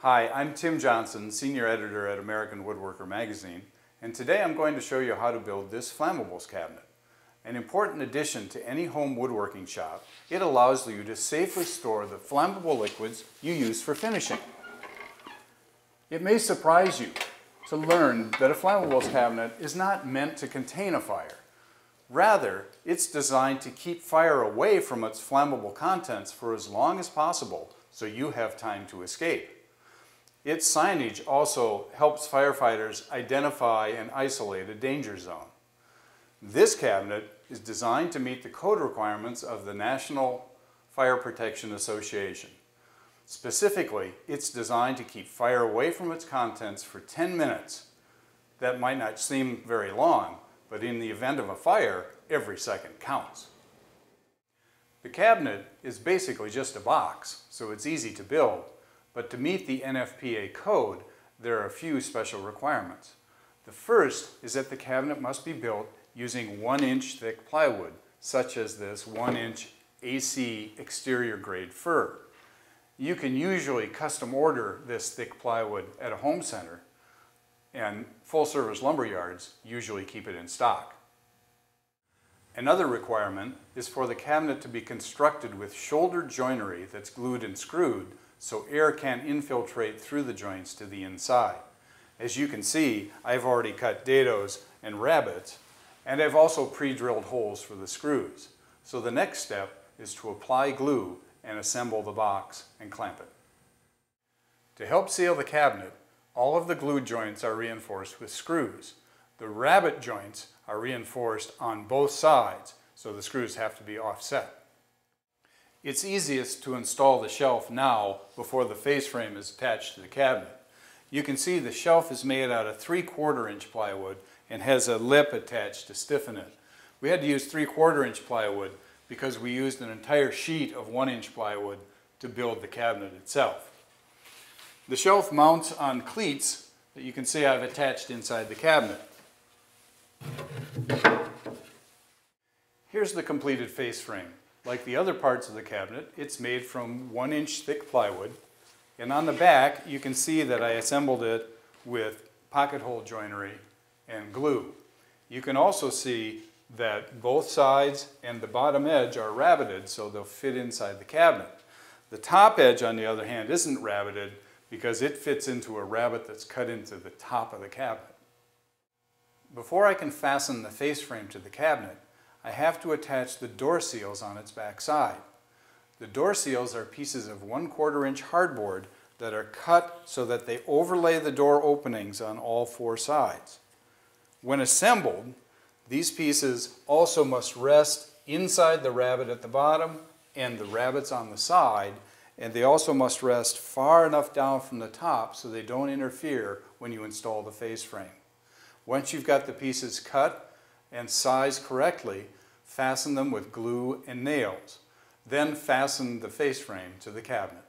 Hi, I'm Tim Johnson, Senior Editor at American Woodworker Magazine, and today I'm going to show you how to build this flammables cabinet. An important addition to any home woodworking shop, it allows you to safely store the flammable liquids you use for finishing. It may surprise you to learn that a flammables cabinet is not meant to contain a fire. Rather, it's designed to keep fire away from its flammable contents for as long as possible so you have time to escape. Its signage also helps firefighters identify and isolate a danger zone. This cabinet is designed to meet the code requirements of the National Fire Protection Association. Specifically, it's designed to keep fire away from its contents for 10 minutes. That might not seem very long, but in the event of a fire, every second counts. The cabinet is basically just a box, so it's easy to build, but to meet the NFPA code, there are a few special requirements. The first is that the cabinet must be built using one inch thick plywood, such as this one inch AC exterior grade fir. You can usually custom order this thick plywood at a home center, and full service lumber yards usually keep it in stock. Another requirement is for the cabinet to be constructed with shoulder joinery that's glued and screwed so air can infiltrate through the joints to the inside. As you can see, I've already cut dados and rabbets, and I've also pre-drilled holes for the screws. So the next step is to apply glue and assemble the box and clamp it. To help seal the cabinet, all of the glue joints are reinforced with screws. The rabbet joints are reinforced on both sides, so the screws have to be offset. It's easiest to install the shelf now before the face frame is attached to the cabinet. You can see the shelf is made out of 3 quarter inch plywood and has a lip attached to stiffen it. We had to use 3 quarter inch plywood because we used an entire sheet of 1 inch plywood to build the cabinet itself. The shelf mounts on cleats that you can see I've attached inside the cabinet. Here's the completed face frame. Like the other parts of the cabinet, it's made from one inch thick plywood. And on the back, you can see that I assembled it with pocket hole joinery and glue. You can also see that both sides and the bottom edge are rabbeted so they'll fit inside the cabinet. The top edge, on the other hand, isn't rabbeted because it fits into a rabbet that's cut into the top of the cabinet. Before I can fasten the face frame to the cabinet, I have to attach the door seals on its back side. The door seals are pieces of one quarter inch hardboard that are cut so that they overlay the door openings on all four sides. When assembled, these pieces also must rest inside the rabbet at the bottom and the rabbets on the side, and they also must rest far enough down from the top so they don't interfere when you install the face frame. Once you've got the pieces cut and sized correctly, fasten them with glue and nails. Then fasten the face frame to the cabinet.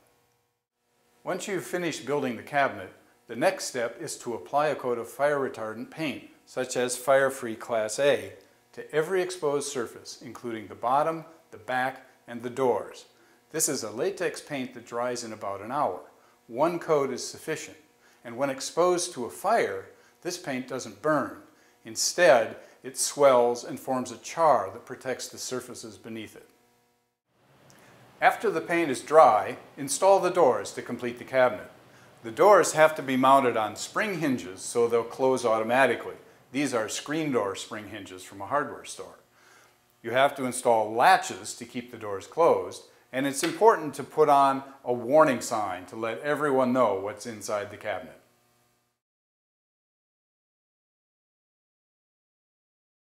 Once you've finished building the cabinet, the next step is to apply a coat of fire retardant paint such as Fire-Free Class A, to every exposed surface, including the bottom, the back, and the doors. This is a latex paint that dries in about an hour. One coat is sufficient, and when exposed to a fire, this paint doesn't burn. Instead, it swells and forms a char that protects the surfaces beneath it. After the paint is dry, install the doors to complete the cabinet. The doors have to be mounted on spring hinges so they'll close automatically. These are screen door spring hinges from a hardware store. You have to install latches to keep the doors closed, and it's important to put on a warning sign to let everyone know what's inside the cabinet.